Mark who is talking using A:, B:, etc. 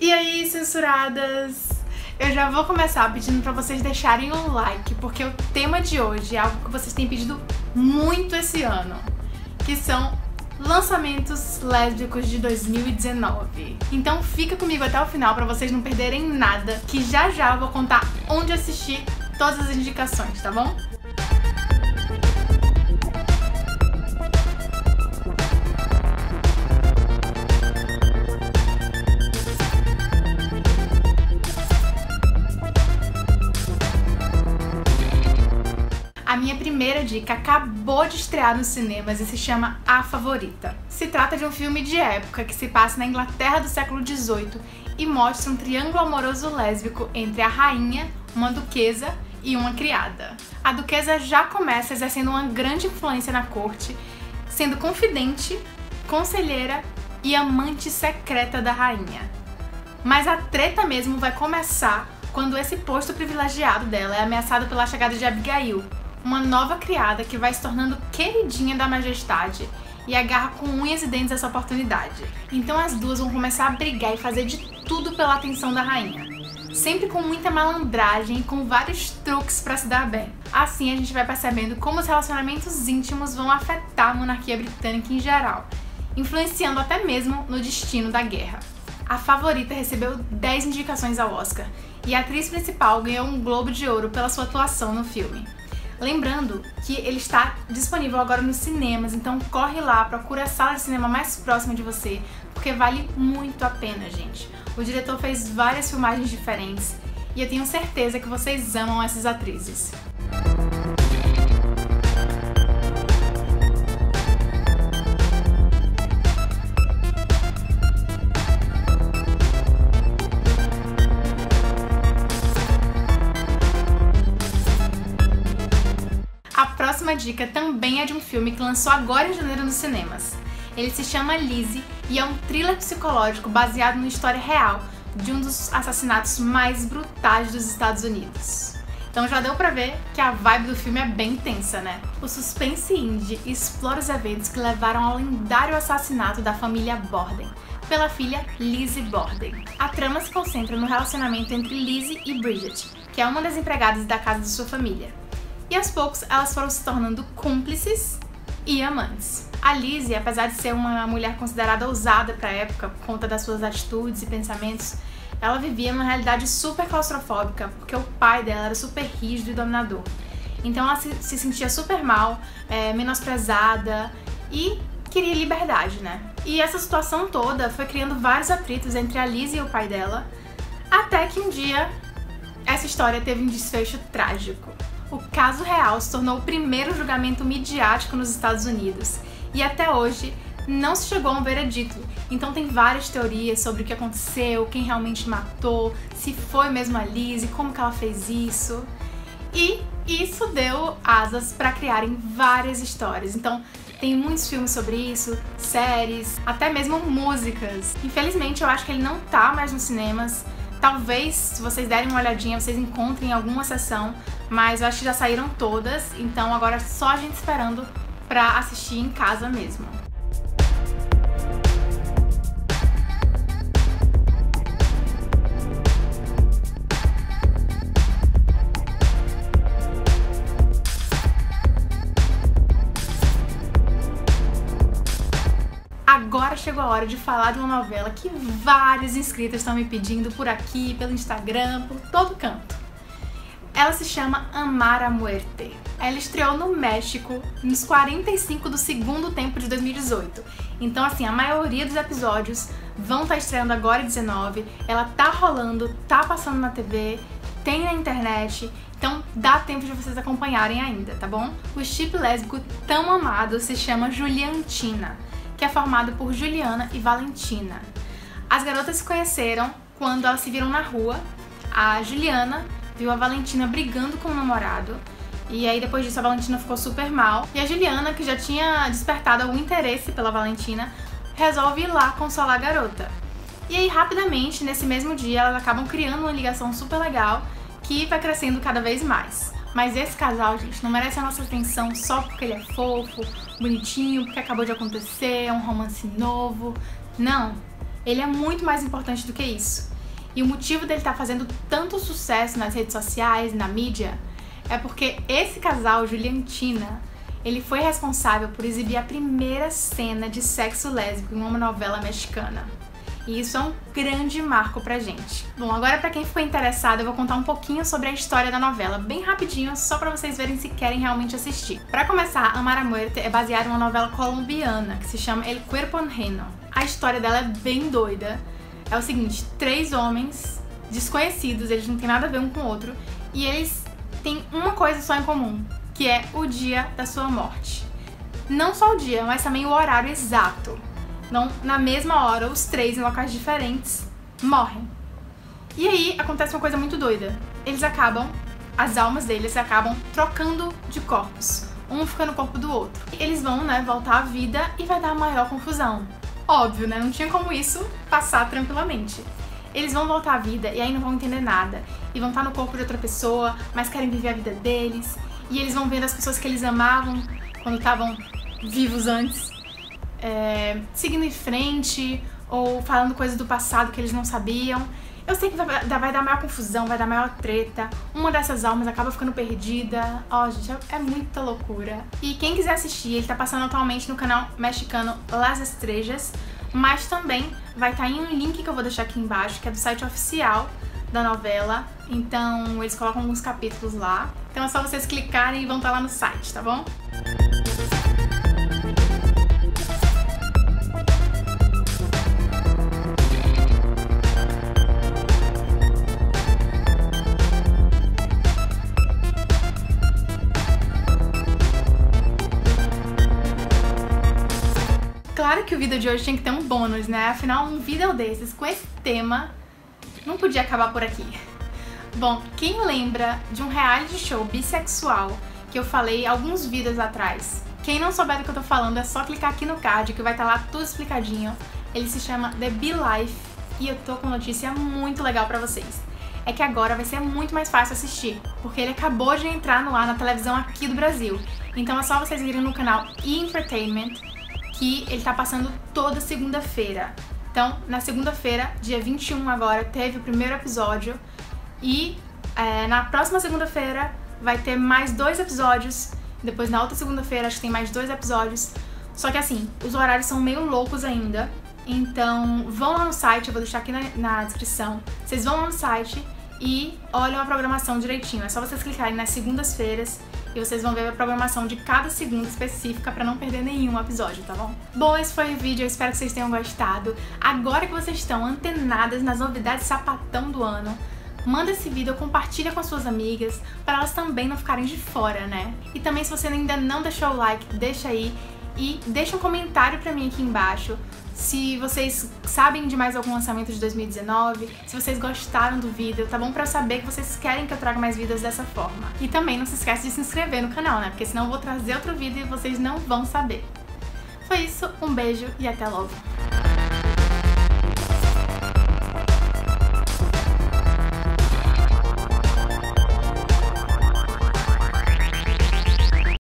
A: E aí, censuradas? Eu já vou começar pedindo para vocês deixarem um like, porque o tema de hoje é algo que vocês têm pedido muito esse ano, que são lançamentos lésbicos de 2019. Então fica comigo até o final para vocês não perderem nada, que já já eu vou contar onde assistir todas as indicações, tá bom? A minha primeira dica acabou de estrear nos cinemas e se chama A Favorita. Se trata de um filme de época que se passa na Inglaterra do século XVIII e mostra um triângulo amoroso lésbico entre a rainha, uma duquesa e uma criada. A duquesa já começa exercendo uma grande influência na corte, sendo confidente, conselheira e amante secreta da rainha. Mas a treta mesmo vai começar quando esse posto privilegiado dela é ameaçado pela chegada de Abigail, uma nova criada que vai se tornando queridinha da majestade e agarra com unhas e dentes essa oportunidade. Então as duas vão começar a brigar e fazer de tudo pela atenção da rainha. Sempre com muita malandragem e com vários truques para se dar bem. Assim a gente vai percebendo como os relacionamentos íntimos vão afetar a monarquia britânica em geral, influenciando até mesmo no destino da guerra. A favorita recebeu 10 indicações ao Oscar e a atriz principal ganhou um Globo de Ouro pela sua atuação no filme. Lembrando que ele está disponível agora nos cinemas, então corre lá, procura a sala de cinema mais próxima de você, porque vale muito a pena, gente. O diretor fez várias filmagens diferentes e eu tenho certeza que vocês amam essas atrizes. Dica também é de um filme que lançou agora em janeiro nos cinemas. Ele se chama Lizzie e é um thriller psicológico baseado numa história real de um dos assassinatos mais brutais dos Estados Unidos. Então já deu pra ver que a vibe do filme é bem tensa, né? O suspense indie explora os eventos que levaram ao lendário assassinato da família Borden, pela filha Lizzie Borden. A trama se concentra no relacionamento entre Lizzie e Bridget, que é uma das empregadas da casa de sua família e aos poucos elas foram se tornando cúmplices e amantes. A Lizzie, apesar de ser uma mulher considerada ousada para a época por conta das suas atitudes e pensamentos, ela vivia numa realidade super claustrofóbica, porque o pai dela era super rígido e dominador. Então ela se, se sentia super mal, é, menosprezada e queria liberdade, né? E essa situação toda foi criando vários atritos entre a Lizzie e o pai dela, até que um dia essa história teve um desfecho trágico o caso real se tornou o primeiro julgamento midiático nos Estados Unidos e até hoje não se chegou a um veredito. Então tem várias teorias sobre o que aconteceu, quem realmente matou, se foi mesmo a Lizzie, como que ela fez isso. E isso deu asas para criarem várias histórias. Então tem muitos filmes sobre isso, séries, até mesmo músicas. Infelizmente eu acho que ele não tá mais nos cinemas. Talvez, se vocês derem uma olhadinha, vocês encontrem alguma sessão, mas eu acho que já saíram todas, então agora é só a gente esperando pra assistir em casa mesmo. Chegou a hora de falar de uma novela que vários inscritos estão me pedindo por aqui, pelo Instagram, por todo canto. Ela se chama Amar a Muerte. Ela estreou no México nos 45 do segundo tempo de 2018. Então, assim, a maioria dos episódios vão estar tá estreando agora em 19. Ela tá rolando, tá passando na TV, tem na internet. Então dá tempo de vocês acompanharem ainda, tá bom? O chip lésbico tão amado se chama Juliantina, que é formado por Juliana e Valentina. As garotas se conheceram quando elas se viram na rua. A Juliana viu a Valentina brigando com o namorado. E aí depois disso a Valentina ficou super mal. E a Juliana, que já tinha despertado algum interesse pela Valentina, resolve ir lá consolar a garota. E aí rapidamente, nesse mesmo dia, elas acabam criando uma ligação super legal que vai crescendo cada vez mais. Mas esse casal, gente, não merece a nossa atenção só porque ele é fofo, bonitinho, porque acabou de acontecer, é um romance novo. Não. Ele é muito mais importante do que isso. E o motivo dele estar tá fazendo tanto sucesso nas redes sociais, na mídia, é porque esse casal, Juliantina, ele foi responsável por exibir a primeira cena de sexo lésbico em uma novela mexicana. E isso é um grande marco pra gente. Bom, agora para quem ficou interessado, eu vou contar um pouquinho sobre a história da novela, bem rapidinho, só para vocês verem se querem realmente assistir. Para começar, Amar a Muerte é baseada em uma novela colombiana que se chama El Cuerpo Ajeno. A história dela é bem doida. É o seguinte, três homens desconhecidos, eles não têm nada a ver um com o outro, e eles têm uma coisa só em comum, que é o dia da sua morte. Não só o dia, mas também o horário exato. Não, na mesma hora, os três em locais diferentes morrem. E aí acontece uma coisa muito doida. Eles acabam, as almas deles acabam trocando de corpos. Um fica no corpo do outro. Eles vão, né, voltar à vida e vai dar maior confusão. Óbvio, né? Não tinha como isso passar tranquilamente. Eles vão voltar à vida e aí não vão entender nada. E vão estar no corpo de outra pessoa, mas querem viver a vida deles. E eles vão vendo as pessoas que eles amavam quando estavam vivos antes é, seguindo em frente ou falando coisas do passado que eles não sabiam. Eu sei que vai, vai dar maior confusão, vai dar maior treta. Uma dessas almas acaba ficando perdida. Ó, oh, gente, é, é, muita loucura. E quem quiser assistir, ele tá passando atualmente no canal mexicano Las Estrejas, mas também vai estar tá em um link que eu vou deixar aqui embaixo, que é do site oficial da novela. Então, eles colocam alguns capítulos lá. Então é só vocês clicarem e vão estar tá lá no site, tá bom? Claro o vídeo de hoje tinha que ter um bônus, né? Afinal, um vídeo desses com esse tema não podia acabar por aqui. Bom, quem lembra de um reality show bissexual que eu falei alguns vídeos atrás? Quem não souber do que eu tô falando é só clicar aqui no card que vai estar tá lá tudo explicadinho. Ele se chama The Be Life e eu tô com notícia muito legal para vocês. É que agora vai ser muito mais fácil assistir, porque ele acabou de entrar no ar na televisão aqui do Brasil. Então é só vocês irem no canal E Entertainment que ele tá passando toda segunda-feira. Então, na segunda-feira, dia 21 agora, teve o primeiro episódio e é, na próxima segunda-feira vai ter mais dois episódios. Depois, na outra segunda-feira, acho que tem mais dois episódios. Só que assim, os horários são meio loucos ainda. Então, vão lá no site, eu vou deixar aqui na, na descrição. Vocês vão lá no site e olham a programação direitinho. É só vocês clicarem nas segundas-feiras e vocês vão ver a programação de cada segunda específica para não perder nenhum episódio, tá bom? Bom, esse foi o vídeo, eu espero que vocês tenham gostado. Agora que vocês estão antenadas nas novidades sapatão do ano, manda esse vídeo, compartilha com suas amigas, para elas também não ficarem de fora, né? E também se você ainda não deixou o like, deixa aí e deixa um comentário pra mim aqui embaixo se vocês sabem de mais algum lançamento de 2019, se vocês gostaram do vídeo, tá bom? Pra eu saber que vocês querem que eu traga mais vídeos dessa forma. E também não se esquece de se inscrever no canal, né? Porque senão eu vou trazer outro vídeo e vocês não vão saber. Foi isso, um beijo e até logo!